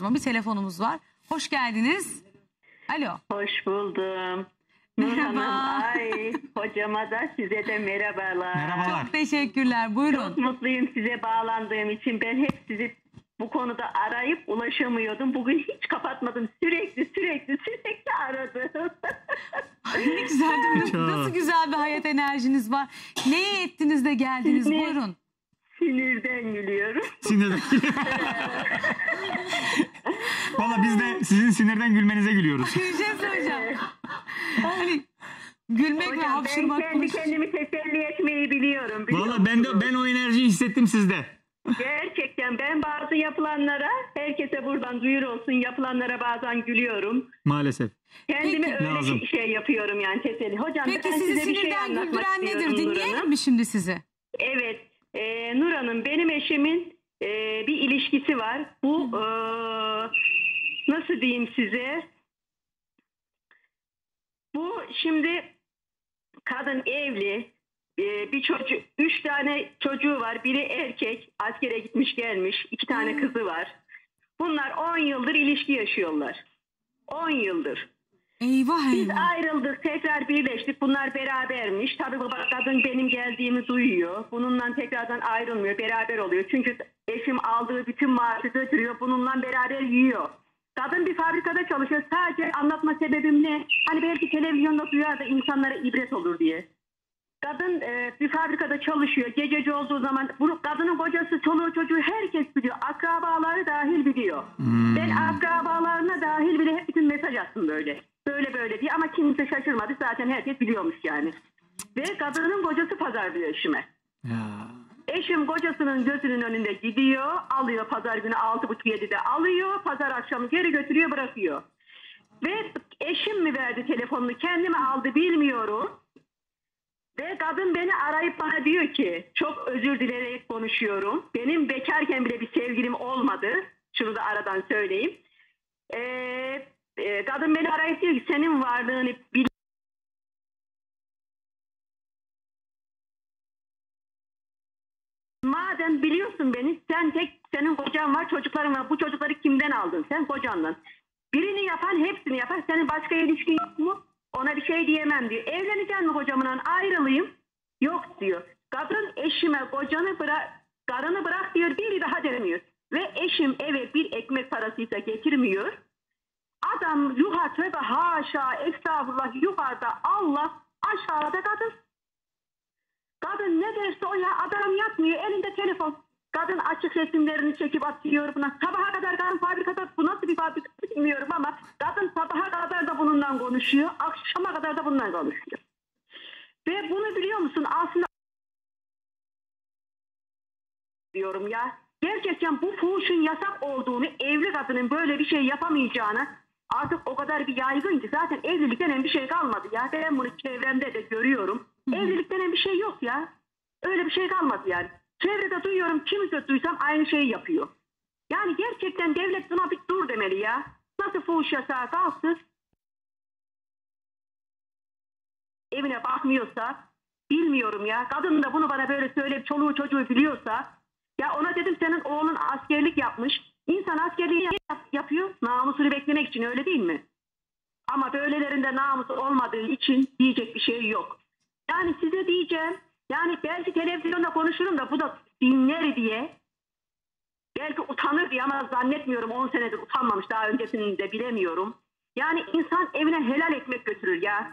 Bir telefonumuz var. Hoş geldiniz. Alo. Hoş buldum. Merhaba. Hanım, ay hocama da size de merhabalar. Merhabalar. Çok teşekkürler. Çok Buyurun. mutluyum size bağlandığım için. Ben hep sizi bu konuda arayıp ulaşamıyordum. Bugün hiç kapatmadım. Sürekli sürekli sürekli aradım. ne güzel değil mi? Çok. Nasıl güzel bir hayat enerjiniz var. Neye ettiniz de geldiniz? Ne? Buyurun. Sinirden gülüyorum. Sinirden. Valla biz de sizin sinirden gülmenize gülüyoruz. Bir şey söyleyeceğim. Hani gülmek ve Hocam ben hapşırmak kendi konuş- kendimi teselli etmeyi biliyorum. biliyor Valla ben de musunuz? ben o enerjiyi hissettim sizde. Gerçekten ben bazı yapılanlara herkese buradan duyur olsun yapılanlara bazen gülüyorum. Maalesef. Kendimi Peki. öyle Lazım. şey, şey yapıyorum yani teselli. Hocam Peki ben sizi size bir şey sinirden anlatmak güldüren nedir? istiyorum Nur Dinleyelim Hanım. mi şimdi sizi? Evet. E, Nur Hanım benim eşimin e, bir ilişkisi var. Bu e, nasıl diyeyim size? Bu şimdi kadın evli. e, bir çocuk, üç tane çocuğu var. Biri erkek, askere gitmiş gelmiş. iki tane Hmm. kızı var. Bunlar 10 yıldır ilişki yaşıyorlar. 10 yıldır. Eyvah Biz eyvah. ayrıldık, tekrar birleştik. Bunlar berabermiş. Tabii bu kadın benim geldiğimi duyuyor. Bununla tekrardan ayrılmıyor, beraber oluyor. Çünkü eşim aldığı bütün maaşı götürüyor. Bununla beraber yiyor. Kadın bir fabrikada çalışıyor. Sadece anlatma sebebim ne? Hani belki televizyonda duyar da insanlara ibret olur diye. Kadın e, bir fabrikada çalışıyor. Gececi olduğu zaman bu kadının kocası, çoluğu çocuğu herkes biliyor. Akrabaları dahil biliyor. Ben akrabalarına dahil bile hep bütün mesaj attım böyle. Böyle böyle diye ama kimse şaşırmadı. Zaten herkes biliyormuş yani. Ve kadının kocası pazar diyor eşime. Ya. Eşim kocasının gözünün önünde gidiyor. Alıyor pazar günü 6.30-7'de alıyor. Pazar akşamı geri götürüyor bırakıyor. Ve eşim mi verdi telefonunu kendimi aldı bilmiyorum. Ve kadın beni arayıp bana diyor ki çok özür dileyerek konuşuyorum. Benim bekarken bile bir sevgilim olmadı. Şunu da aradan söyleyeyim. Ee, e, kadın beni arayıp diyor ki senin varlığını bil Madem biliyorsun beni sen tek senin kocan var çocukların var bu çocukları kimden aldın sen kocandan. Birini yapan hepsini yapar senin başka ilişkin yok mu? Ona bir şey diyemem diyor. Evleneceğim mi kocamla ayrılayım? Yok diyor. Kadın eşime kocanı bırak karını bırak diyor bir daha demiyor. Ve eşim eve bir ekmek parasıysa getirmiyor. Adam yuha tövbe haşa estağfurullah yukarıda Allah aşağıda kadın. Derse o ya adam yatmıyor elinde telefon. Kadın açık resimlerini çekip atıyor buna. Sabaha kadar kadın fabrikada bu nasıl bir fabrika bilmiyorum ama kadın sabaha kadar da bununla konuşuyor. Akşama kadar da bununla konuşuyor. Ve bunu biliyor musun aslında diyorum ya. Gerçekten bu fuhuşun yasak olduğunu, evli kadının böyle bir şey yapamayacağını artık o kadar bir yaygın ki zaten evlilik denen bir şey kalmadı ya. Ben bunu çevremde de görüyorum. Evlilik denen bir şey yok ya. Öyle bir şey kalmadı yani. Çevrede duyuyorum kimse duysam aynı şeyi yapıyor. Yani gerçekten devlet buna bir dur demeli ya. Nasıl fuhuş yasağı kalksın? Evine bakmıyorsa bilmiyorum ya. Kadın da bunu bana böyle söyleyip çoluğu çocuğu biliyorsa ya ona dedim senin oğlun askerlik yapmış. İnsan askerliği yap- yapıyor namusunu beklemek için öyle değil mi? Ama böylelerinde namus olmadığı için diyecek bir şey yok. Yani size diyeceğim yani belki televizyonda konuşurum da bu da dinler diye belki utanır diye ama zannetmiyorum 10 senedir utanmamış daha öncesini de bilemiyorum. Yani insan evine helal ekmek götürür ya.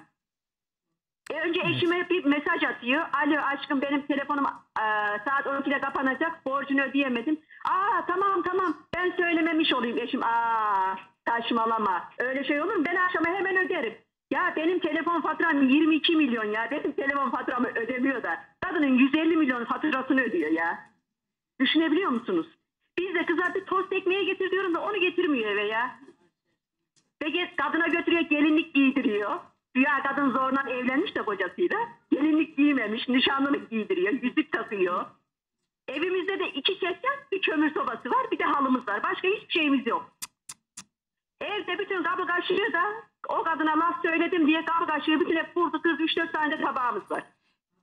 E önce eşime bir mesaj atıyor. Alo aşkım benim telefonum e, saat 12'de kapanacak. Borcunu ödeyemedim. Aa tamam tamam ben söylememiş olayım eşim. Aa saçmalama. Öyle şey olur mu? Ben akşama hemen öderim. Ya benim telefon faturam 22 milyon ya. Benim telefon faturamı ödemiyor da. Kadının 150 milyon faturasını ödüyor ya. Düşünebiliyor musunuz? Biz de kıza bir tost ekmeği getir diyorum da onu getirmiyor eve ya. Peki kadına götürüyor gelinlik giydiriyor. Güya kadın zorla evlenmiş de kocasıyla. Gelinlik giymemiş, nişanlılık giydiriyor, yüzük takıyor. Evimizde de iki kesen, bir kömür sobası var, bir de halımız var. Başka hiçbir şeyimiz yok. Evde bütün kabı kaşığı da o kadına laf söyledim diye kabı kaşığı bütün hep vurdu kız 3-4 tane de tabağımız var.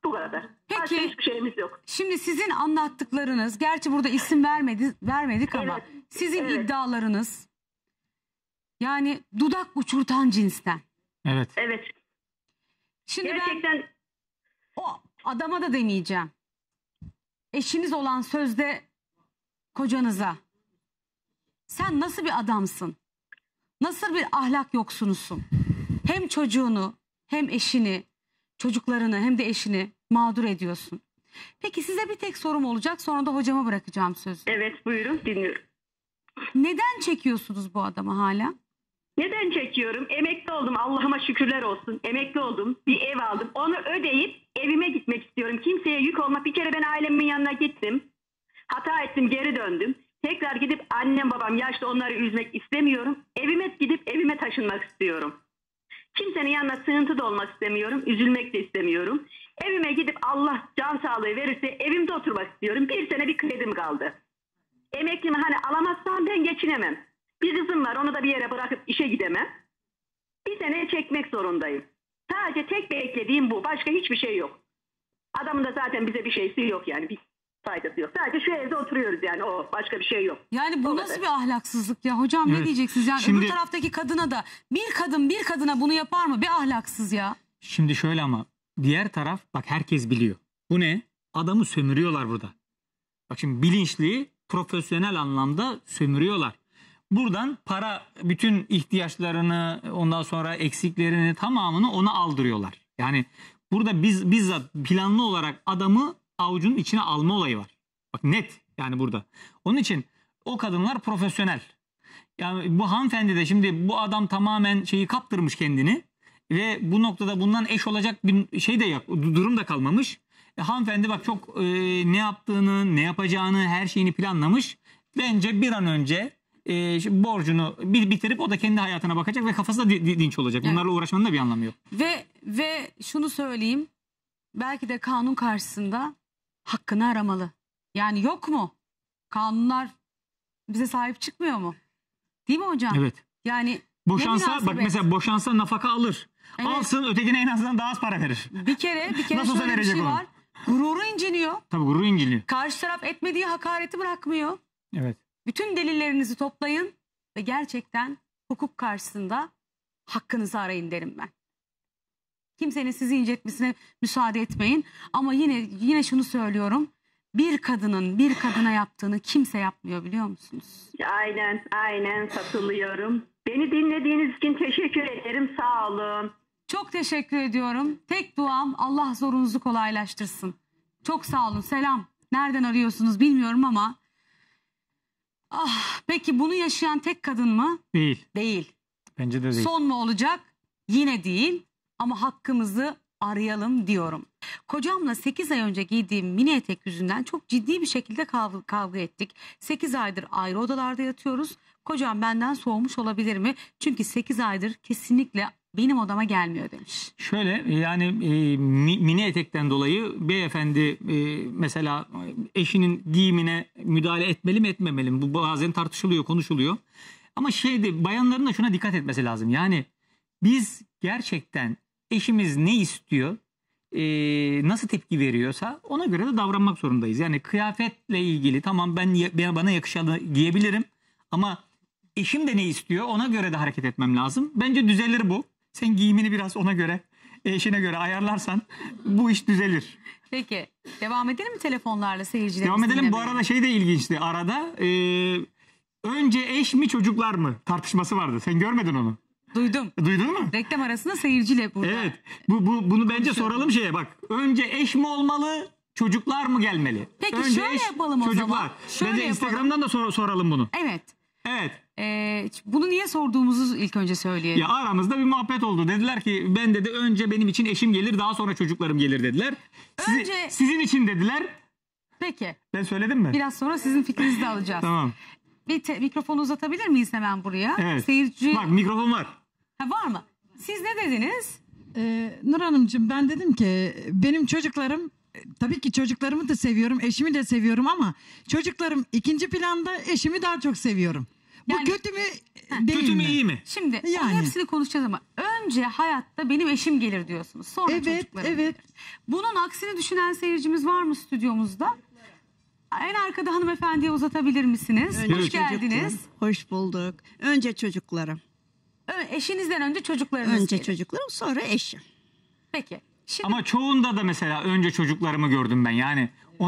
Bu kadar. Başka Peki. hiçbir şeyimiz yok. Şimdi sizin anlattıklarınız, gerçi burada isim vermedi, vermedik ama Evet, sizin evet. iddialarınız Yani dudak uçurtan cinsten. Evet. Evet. Şimdi ben Gerçekten o adama da demeyeceğim. Eşiniz olan sözde kocanıza. Sen nasıl bir adamsın? Nasıl bir ahlak yoksunusun? Hem çocuğunu hem eşini, çocuklarını hem de eşini mağdur ediyorsun. Peki size bir tek sorum olacak sonra da hocama bırakacağım sözü. evet buyurun dinliyorum. Neden çekiyorsunuz bu adamı hala? Neden çekiyorum? Emekli oldum. Allah'ıma şükürler olsun. Emekli oldum. Bir ev aldım. Onu ödeyip evime gitmek istiyorum. Kimseye yük olmak. Bir kere ben ailemin yanına gittim. Hata ettim, geri döndüm. Tekrar gidip annem babam yaşlı onları üzmek istemiyorum. Taşınmak istiyorum. Kimsenin yanına sığıntı da olmak istemiyorum. Üzülmek de istemiyorum. Evime gidip Allah can sağlığı verirse evimde oturmak istiyorum. Bir sene bir kredim kaldı. Emeklimi hani alamazsam ben geçinemem. Bir kızım var onu da bir yere bırakıp işe gidemem. Bir sene çekmek zorundayım. Sadece tek beklediğim bu. Başka hiçbir şey yok. Adamın da zaten bize bir şeysi yok yani. Bir faydası yok. Sadece şu evde oturuyoruz yani o. Başka bir şey yok. Yani bu nasıl bir ahlaksızlık ya? Hocam ne Evet. diyeceksiniz? Yani Şimdi- öbür taraftaki kadına da bir kadın bir kadına bunu yapar mı? Bir ahlaksız ya. Şimdi şöyle ama diğer taraf bak herkes biliyor. Bu ne? Adamı sömürüyorlar burada. Bak şimdi bilinçli, profesyonel anlamda sömürüyorlar. Buradan para bütün ihtiyaçlarını ondan sonra eksiklerini tamamını ona aldırıyorlar. Yani burada biz bizzat planlı olarak adamı avucunun içine alma olayı var. Bak net yani burada. Onun için o kadınlar profesyonel. Yani bu hanımefendi de şimdi bu adam tamamen şeyi kaptırmış kendini ve bu noktada bundan eş olacak bir şey de yok. Durum da kalmamış. E, hanımefendi bak çok e, ne yaptığını, ne yapacağını, her şeyini planlamış. Bence bir an önce e, borcunu bir bitirip o da kendi hayatına bakacak ve kafası da di- di- dinç olacak. Evet. Bunlarla uğraşmanın da bir anlamı yok. Ve ve şunu söyleyeyim. Belki de kanun karşısında hakkını aramalı. Yani yok mu? Kanunlar bize sahip çıkmıyor mu? Değil mi hocam? Evet. Yani Boşansa bak mesela boşansa nafaka alır. Evet. Alsın ötekine en azından daha az para verir. bir kere bir kere Nasıl şöyle bir verecek şey onu. var. Gururu inciniyor. Tabii gurur inciliyor. Karşı taraf etmediği hakareti bırakmıyor. Evet. Bütün delillerinizi toplayın ve gerçekten hukuk karşısında hakkınızı arayın derim ben. Kimsenin sizi incitmesine müsaade etmeyin. Ama yine yine şunu söylüyorum. Bir kadının bir kadına yaptığını kimse yapmıyor biliyor musunuz? Aynen, aynen katılıyorum. Beni dinlediğiniz için teşekkür ederim. Sağ olun. Çok teşekkür ediyorum. Tek duam Allah zorunuzu kolaylaştırsın. Çok sağ olun. Selam. Nereden arıyorsunuz bilmiyorum ama. Ah, peki bunu yaşayan tek kadın mı? Değil. Değil. Bence de değil. Son mu olacak? Yine değil ama hakkımızı arayalım diyorum. Kocamla 8 ay önce giydiğim mini etek yüzünden çok ciddi bir şekilde kavga, kavga ettik. 8 aydır ayrı odalarda yatıyoruz. Kocam benden soğumuş olabilir mi? Çünkü 8 aydır kesinlikle benim odama gelmiyor demiş. Şöyle yani e, mi- mini etekten dolayı beyefendi e, mesela eşinin giyimine müdahale etmeli mi etmemeli mi? Bu bazen tartışılıyor, konuşuluyor. Ama şeyde bayanların da şuna dikkat etmesi lazım. Yani biz gerçekten eşimiz ne istiyor, e, nasıl tepki veriyorsa ona göre de davranmak zorundayız. Yani kıyafetle ilgili tamam ben, bana yakışanı giyebilirim ama eşim de ne istiyor ona göre de hareket etmem lazım. Bence düzelir bu. Sen giyimini biraz ona göre, eşine göre ayarlarsan bu iş düzelir. Peki devam edelim mi telefonlarla seyircilerimizi Devam edelim. Bu arada şey de ilginçti. Arada e, önce eş mi çocuklar mı tartışması vardı. Sen görmedin onu. Duydum. Duydun mu? Reklam arasında seyirciyle burada. Evet. Bu, bu bunu bence soralım şeye bak. Önce eş mi olmalı, çocuklar mı gelmeli? Peki Önce şöyle yapalım o çocuklar. zaman. Şöyle bence yapalım. Instagram'dan da sor- soralım bunu. Evet. Evet. Ee, bunu niye sorduğumuzu ilk önce söyleyelim. Ya aramızda bir muhabbet oldu. Dediler ki ben dedi önce benim için eşim gelir daha sonra çocuklarım gelir dediler. Sizi- Önce- Sizin için dediler. Peki Ben söyledim mi? biraz sonra sizin fikrinizi de alacağız. Tamam. Bir te- mikrofonu uzatabilir miyiz hemen buraya? Evet. Seyirci Bak mikrofon var. Ha, var mı? Siz ne dediniz? Ee, Nur Hanımcığım ben dedim ki benim çocuklarım tabii ki çocuklarımı da seviyorum, eşimi de seviyorum ama çocuklarım ikinci planda, eşimi daha çok seviyorum. Bu Yani- kötü mü değil Kötü mü iyi mi? Şimdi onun Yani. hepsini konuşacağız ama önce hayatta benim eşim gelir diyorsunuz. Sonra Evet, çocuklarım evet. gelir. Bunun aksini düşünen seyircimiz var mı stüdyomuzda? En arkada hanımefendiye uzatabilir misiniz? Önce Hoş geldiniz. çocuklarım. Hoş bulduk. Önce çocuklarım. Ö- Eşinizden önce çocuklarınız Önce gelir. çocuklarım sonra eşim. Peki. Şimdi Ama çoğunda da mesela önce çocuklarımı gördüm ben. Yani